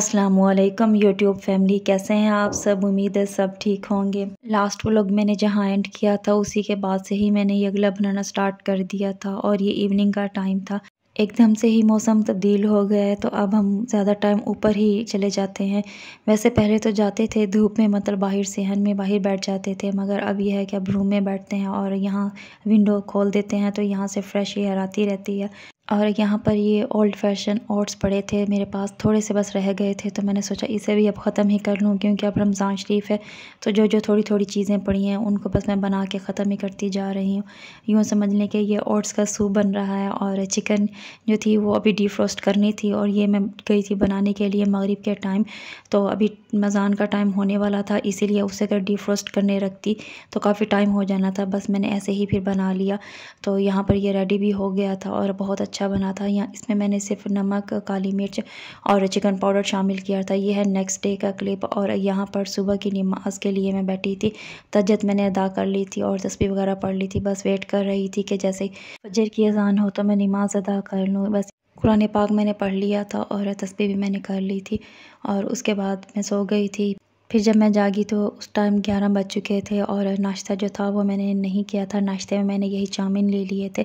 असलकम YouTube family कैसे हैं आप सब? उम्मीद है सब ठीक होंगे। लास्ट व्लॉग मैंने जहाँ एंड किया था, उसी के बाद से ही मैंने ये अगला बनाना स्टार्ट कर दिया था और ये इवनिंग का टाइम था। एकदम से ही मौसम तब्दील हो गया है तो अब हम ज़्यादा टाइम ऊपर ही चले जाते हैं। वैसे पहले तो जाते थे धूप में मतलब बाहर सेहन में, बाहर बैठ जाते थे, मगर अब यह है कि अब रूम में बैठते हैं और यहाँ विंडो खोल देते हैं तो यहाँ से फ्रेश एयर आती रहती है। और यहाँ पर ये ओल्ड फ़ैशन ओट्स पड़े थे, मेरे पास थोड़े से बस रह गए थे तो मैंने सोचा इसे भी अब ख़त्म ही कर लूँ, क्योंकि अब रमज़ान शरीफ है तो जो जो थोड़ी थोड़ी चीज़ें पड़ी हैं, उनको बस मैं बना के ख़त्म ही करती जा रही हूँ। यूँ समझ लें कि ये ओट्स का सूप बन रहा है, और चिकन जो थी वो अभी डिफ्रोस्ट करनी थी, और ये मैं गई थी बनाने के लिए मगरिब के टाइम तो अभी मज़ान का टाइम होने वाला था, इसीलिए उसे अगर डिफ्रोस्ट करने रखती तो काफ़ी टाइम हो जाना था, बस मैंने ऐसे ही फिर बना लिया। तो यहाँ पर यह रेडी भी हो गया था, और बहुत अच्छा बना था। यहाँ इसमें मैंने सिर्फ़ नमक, काली मिर्च और चिकन पाउडर शामिल किया था। यह है नेक्स्ट डे का क्लिप और यहाँ पर सुबह की नमाज़ के लिए मैं बैठी थी। तजत मैंने अदा कर ली थी और तस्वीर वगैरह पढ़ ली थी। बस वेट कर रही थी कि जैसे फजर की अजान हो तो मैं नमाज़ अदा कर लूँ। बस कुरान पाक मैंने पढ़ लिया था और तस्वीर भी मैंने कर ली थी और उसके बाद मैं सो गई थी। फिर जब मैं जागी तो उस टाइम ग्यारह बज चुके थे और नाश्ता जो था वो मैंने नहीं किया था। नाश्ते में मैंने यही चाउमीन ले लिए थे।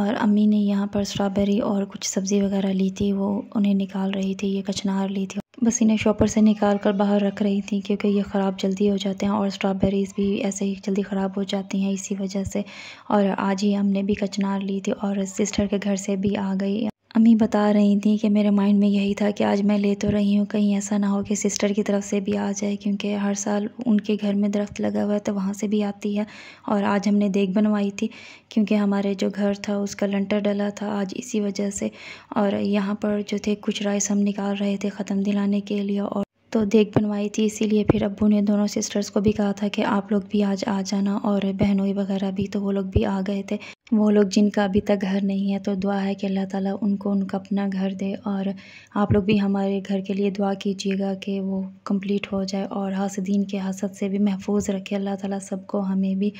और अम्मी ने यहाँ पर स्ट्रॉबेरी और कुछ सब्ज़ी वगैरह ली थी, वो उन्हें निकाल रही थी, ये कचनार ली थी। बस इन्हें शॉपर से निकाल कर बाहर रख रही थी, क्योंकि ये ख़राब जल्दी हो जाते हैं और स्ट्रॉबेरीज़ भी ऐसे ही जल्दी ख़राब हो जाती हैं इसी वजह से। और आज ही हमने भी कचनार ली थी और सिस्टर के घर से भी आ गई अम्मी बता रही थी कि मेरे माइंड में यही था कि आज मैं ले तो रही हूँ, कहीं ऐसा ना हो कि सिस्टर की तरफ़ से भी आ जाए, क्योंकि हर साल उनके घर में दरख्त लगा हुआ है तो वहाँ से भी आती है। और आज हमने देख बनवाई थी, क्योंकि हमारे जो घर था, उसका लंटर डला था आज इसी वजह से। और यहाँ पर जो थे, कुछ राइस हम निकाल रहे थे ख़त्म दिलाने के लिए, और तो देख बनवाई थी। इसीलिए फिर अब्बू ने दोनों सिस्टर्स को भी कहा था कि आप लोग भी आज आ जाना, और बहनोई वगैरह भी तो वो लोग भी आ गए थे। वो लोग जिनका अभी तक घर नहीं है तो दुआ है कि अल्लाह ताला उनको, उनका अपना घर दे और आप लोग भी हमारे घर के लिए दुआ कीजिएगा कि वो कंप्लीट हो जाए और हासदीन के हसद से भी महफूज रखे। अल्लाह ताला सबको हमें भी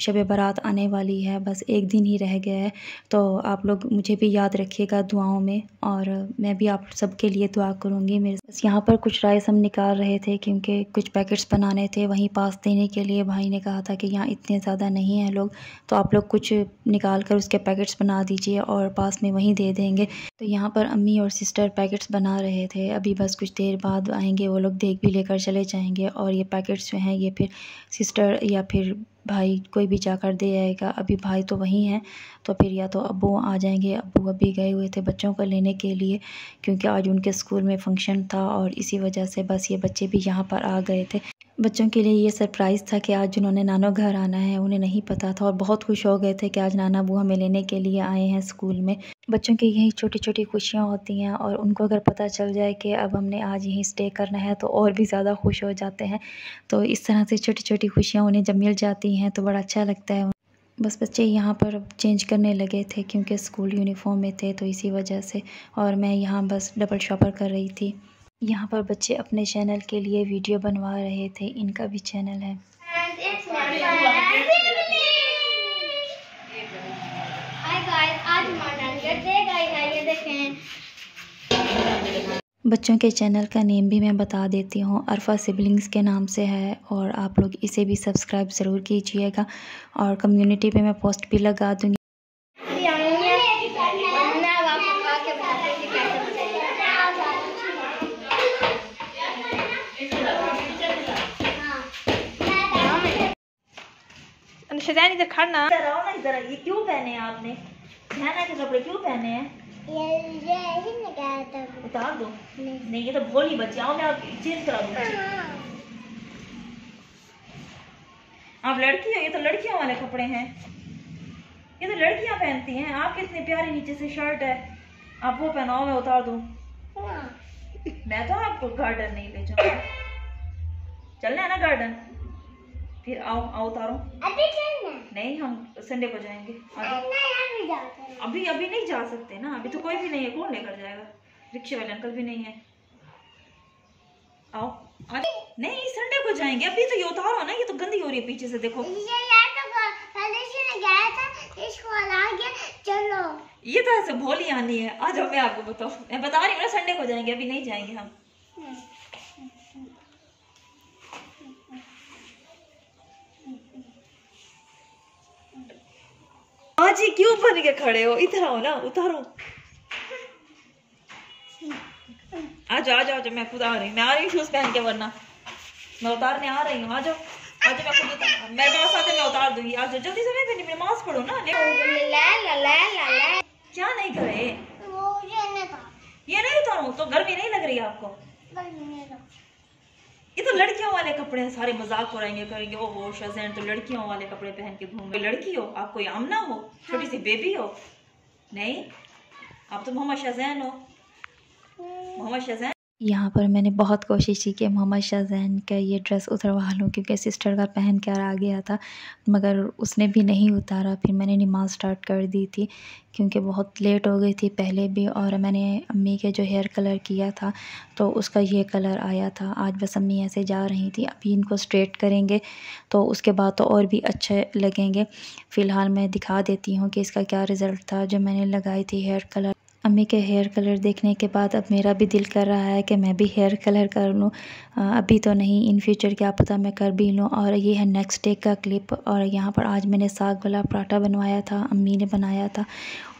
शब बारात आने वाली है, बस एक दिन ही रह गया है। तो आप लोग मुझे भी याद रखिएगा दुआओं में और मैं भी आप सबके लिए दुआ करूँगी। मेरे बस यहाँ पर कुछ राइस हम निकाल रहे थे क्योंकि कुछ पैकेट्स बनाने थे, वहीं पास देने के लिए भाई ने कहा था कि यहाँ इतने ज़्यादा नहीं हैं लोग तो आप लोग कुछ निकाल कर उसके पैकेट्स बना दीजिए और पास में वहीं दे देंगे। तो यहाँ पर अम्मी और सिस्टर पैकेट्स बना रहे थे। अभी बस कुछ देर बाद आएँगे, वो लोग देख भी लेकर चले जाएँगे और ये पैकेट्स जो हैं, ये फिर सिस्टर या फिर भाई कोई भी जाकर दे आएगा। अभी भाई तो वहीं हैं तो फिर या तो अबू आ जाएँगे। अबू अभी गए हुए थे बच्चों को लेने के लिए, क्योंकि आज उनके स्कूल में फ़ंक्शन था और इसी वजह से बस ये बच्चे भी यहाँ पर आ गए थे। बच्चों के लिए ये सरप्राइज़ था कि आज जिन्होंने नानो घर आना है, उन्हें नहीं पता था और बहुत खुश हो गए थे कि आज नाना बू हमें लेने के लिए आए हैं स्कूल में। बच्चों की यही छोटी छोटी खुशियाँ होती हैं और उनको अगर पता चल जाए कि अब हमने आज यहीं स्टे करना है तो और भी ज़्यादा खुश हो जाते हैं। तो इस तरह से छोटी छोटी खुशियाँ उन्हें जब मिल जाती हैं तो बड़ा अच्छा लगता है। बस बच्चे यहाँ पर चेंज करने लगे थे क्योंकि स्कूल यूनिफॉर्म में थे तो इसी वजह से और मैं यहाँ बस डबल शॉपर कर रही थी। यहाँ पर बच्चे अपने चैनल के लिए वीडियो बनवा रहे थे इनका भी चैनल है। बच्चों के चैनल का नेम भी मैं बता देती हूँ। अरफा सिबलिंग्स के नाम से है और आप लोग इसे भी सब्सक्राइब ज़रूर कीजिएगा। और कम्युनिटी पे मैं पोस्ट भी लगा दूँगी। शजैन इधर खड़ना। इधर आओ ना इधर ये क्यों पहने आपने? हैना के कपड़े क्यों पहने हैं? ये ही निकाला था उतार दो। नहीं ये तो भोली बच्ची। आओ मैं आप चेंज करा दूँ आप लड़की हो? ये तो लड़कियों वाले कपड़े हैं। ये तो लड़कियाँ पहनती हैं। आप कितनी प्यारे नीचे से शर्ट है। आप वो पहनाओ मैं उतार दूँ। मैं तो आपको गार्डन नहीं ले जाऊँगा। चलना है ना गार्डन फिर आओ आओ उतारो। अभी चलना नहीं हम संडे को जाएँगे। अभी नहीं अभी अभी अभी नहीं जा सकते ना। अभी तो कोई भी नहीं है कौन लेकर जाएगा? रिक्शे वाले अंकल भी नहीं है। आओ। नहीं संडे को जाएँगे। अभी तो ये उतारो ना ये तो गंदी हो रही है पीछे से देखो। ये यार तो पहले से गया था इसको ला गया चलो। ये तो ऐसे भोली आनी है। आ जाओ मैं आपको बताऊँ। मैं बता रही हूँ ना संडे को जाएँगे अभी नहीं जाएँगे हम। ये क्यों बन के खड़े हो इधर आओ ना उतारो आ जाओ आ जाओ मैं खुद आ रही मैं आ रही शूज़ पहन के वरना मैं उतारने आ रही हूँ आ जाओ मैं उतार मेरे मैं उतार दूँगी जल्दी से नहीं मास्क पढ़ो ना ला क्या नहीं करे ये नहीं उतारू तो गर्मी नहीं लग रही है आपको बस नहीं ये तो लड़कियों वाले कपड़े हैं सारे मज़ाक उड़ाएँगे करेंगे ओ हो शजैन तो लड़कियों वाले कपड़े पहन के घूम लड़की हो आप कोई आमना हो छोटी सी बेबी हो नहीं? आप तो मोहम्मद शजैन हो। मोहम्मद शजैन यहाँ पर मैंने बहुत कोशिश की कि मोहम्मद शाहजैन का ये ड्रेस उतरवा लूँ, क्योंकि सिस्टर का पहन कर आ गया था। मगर उसने भी नहीं उतारा, फिर मैंने नमाज़ स्टार्ट कर दी थी, क्योंकि बहुत लेट हो गई थी पहले भी, और मैंने अम्मी के जो हेयर कलर किया था तो उसका ये कलर आया था। आज बस अम्मी ऐसे जा रही थी, अभी इनको स्ट्रेट करेंगे तो उसके बाद तो और भी अच्छे लगेंगे। फ़िलहाल मैं दिखा देती हूँ कि इसका क्या रिज़ल्ट था। जो मैंने लगाई थी हेयर कलर अम्मी के हेयर कलर देखने के बाद अब मेरा भी दिल कर रहा है कि मैं भी हेयर कलर कर लूँ। अभी तो नहीं इन फ्यूचर क्या पता मैं कर भी लूँ। और ये है नेक्स्ट डे का क्लिप और यहाँ पर आज मैंने साग वाला पराठा बनवाया था, अम्मी ने बनाया था।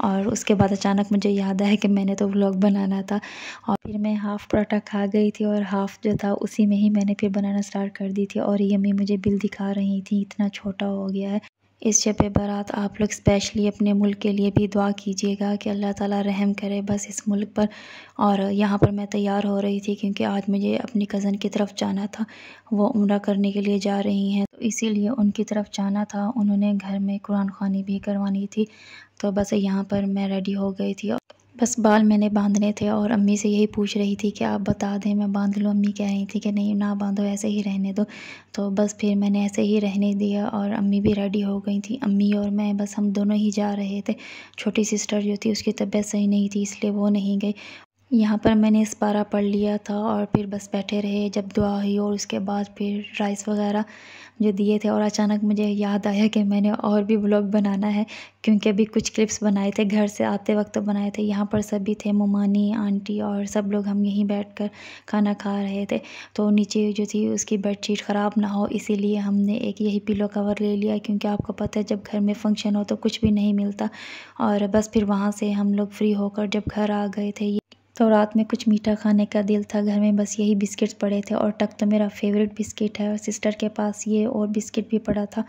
और उसके बाद अचानक मुझे याद आया कि मैंने तो व्लॉग बनाना था। और फिर मैं हाफ़ पराठा खा गई थी और हाफ़ जो था उसी में ही मैंने फिर बनाना स्टार्ट कर दी थी। और ये अम्मी मुझे बिल दिखा रही थी, इतना छोटा हो गया है। इस शब बारात आप लोग स्पेशली अपने मुल्क के लिए भी दुआ कीजिएगा कि अल्लाह ताला रहम करे, बस इस मुल्क पर। और यहाँ पर मैं तैयार हो रही थी क्योंकि आज मुझे अपनी कज़न की तरफ़ जाना था। वो उम्र करने के लिए जा रही हैं। तो इसीलिए उनकी तरफ़ जाना था। उन्होंने घर में कुरान ख़ानी भी करवानी थी। तो बस यहाँ पर मैं रेडी हो गई थी। बस बाल मैंने बांधने थे और अम्मी से यही पूछ रही थी कि आप बता दें, मैं बाँध लूँ। अम्मी कह रही थी कि नहीं, ना बांधो, ऐसे ही रहने दो। तो बस फिर मैंने ऐसे ही रहने दिया और अम्मी भी रेडी हो गई थी। अम्मी और मैं बस हम दोनों ही जा रहे थे। छोटी सिस्टर जो थी, उसकी तबीयत सही नहीं थी, इसलिए वो नहीं गई। यहाँ पर मैंने इस पारा पढ़ लिया था और फिर बस बैठे रहे जब दुआ हुई और उसके बाद फिर राइस वगैरह जो दिए थे और अचानक मुझे याद आया कि मैंने और भी ब्लॉग बनाना है क्योंकि अभी कुछ क्लिप्स बनाए थे, घर से आते वक्त बनाए थे। यहाँ पर सभी थे ममानी आंटी और सब लोग हम यहीं बैठकर खाना खा रहे थे। तो नीचे जो थी उसकी बेडशीट ख़राब ना हो, इसीलिए हमने एक यही पिलो कवर ले लिया क्योंकि आपको पता है जब घर में फ़ंक्शन हो तो कुछ भी नहीं मिलता और बस फिर वहाँ से हम लोग फ्री होकर जब घर आ गए थे तो रात में कुछ मीठा खाने का दिल था। घर में बस यही बिस्किट्स पड़े थे और टक तो मेरा फेवरेट बिस्किट है और सिस्टर के पास ये और बिस्किट भी पड़ा था।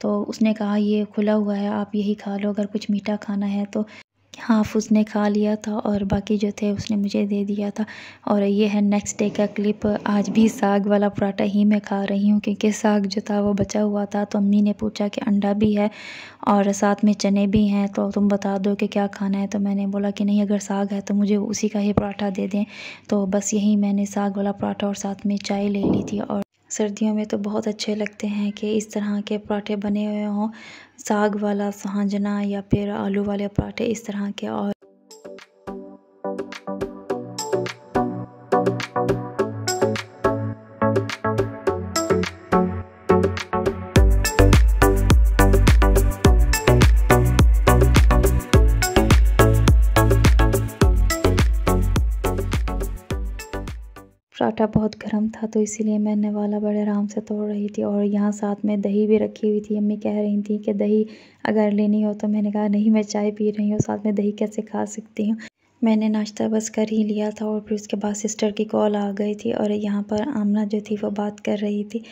तो उसने कहा, ये खुला हुआ है, आप यही खा लो, अगर कुछ मीठा खाना है तो। हाफ़ उसने खा लिया था और बाकी जो थे उसने मुझे दे दिया था। और ये है नेक्स्ट डे का क्लिप आज भी साग वाला पराठा ही मैं खा रही हूँ क्योंकि साग जो था वो बचा हुआ था। तो अम्मी ने पूछा कि अंडा भी है और साथ में चने भी हैं तो तुम बता दो कि क्या खाना है? तो मैंने बोला कि नहीं, अगर साग है तो मुझे उसी का ही पराठा दे दें। तो बस यही मैंने साग वाला पराठा और साथ में चाय ले ली थी और सर्दियों में तो बहुत अच्छे लगते हैं कि इस तरह के पराठे बने हुए हों, साग वाला सहाजना या फिर आलू वाले पराठे इस तरह के और पराठा बहुत गर्म था तो इसीलिए मैंने वाला बड़े आराम से तोड़ रही थी और यहाँ साथ में दही भी रखी हुई थी। अम्मी कह रही थी कि दही अगर लेनी हो तो मैंने कहा, नहीं, मैं चाय पी रही हूँ, साथ में दही कैसे खा सकती हूँ? मैंने नाश्ता बस कर ही लिया था और फिर उसके बाद सिस्टर की कॉल आ गई थी और यहाँ पर आमना जो थी वो बात कर रही थी।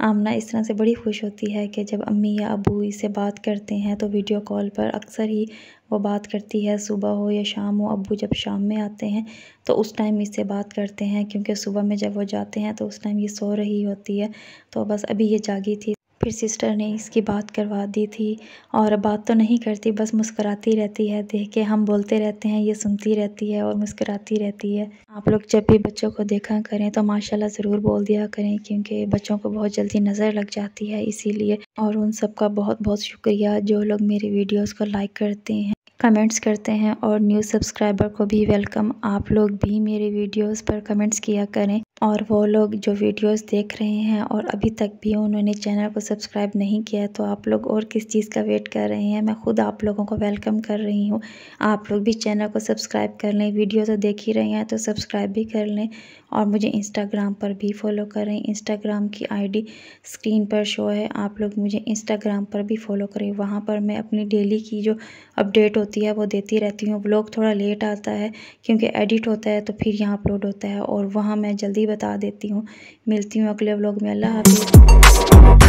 आमना इस तरह से बड़ी खुश होती है कि जब अम्मी या अबू इससे बात करते हैं तो वीडियो कॉल पर अक्सर ही वो बात करती है, सुबह हो या शाम हो, अबू जब शाम में आते हैं तो उस टाइम इससे बात करते हैं क्योंकि सुबह में जब वो जाते हैं तो उस टाइम ये सो रही होती है। तो बस अभी ये जागी थी। फिर सिस्टर ने इसकी बात करवा दी थी और बात तो नहीं करती, बस मुस्कुराती रहती है, देख के हम बोलते रहते हैं, ये सुनती रहती है और मुस्कुराती रहती है। आप लोग जब भी बच्चों को देखा करें तो माशाल्लाह ज़रूर बोल दिया करें क्योंकि बच्चों को बहुत जल्दी नज़र लग जाती है इसीलिए और उन सबका बहुत बहुत शुक्रिया जो लोग मेरी वीडियोज़ को लाइक करते हैं। कमेंट्स करते हैं और न्यू सब्सक्राइबर को भी वेलकम। आप लोग भी मेरे वीडियोस पर कमेंट्स किया करें और वो लोग जो वीडियोस देख रहे हैं और अभी तक भी उन्होंने चैनल को सब्सक्राइब नहीं किया तो आप लोग और किस चीज़ का वेट कर रहे हैं? मैं खुद आप लोगों को वेलकम कर रही हूँ। आप लोग भी चैनल को सब्सक्राइब कर लें, वीडियो तो देख ही रहे हैं तो सब्सक्राइब भी कर लें और मुझे इंस्टाग्राम पर भी फॉलो करें। इंस्टाग्राम की आईडी स्क्रीन पर शो है। आप लोग मुझे इंस्टाग्राम पर भी फॉलो करें। वहाँ पर मैं अपनी डेली की जो अपडेट है, वो देती रहती हूँ। ब्लॉग थोड़ा लेट आता है, क्योंकि एडिट होता है तो फिर यहाँ अपलोड होता है और वहाँ मैं जल्दी बता देती हूँ। मिलती हूँ अगले ब्लॉग में। अल्लाह हाफिज़।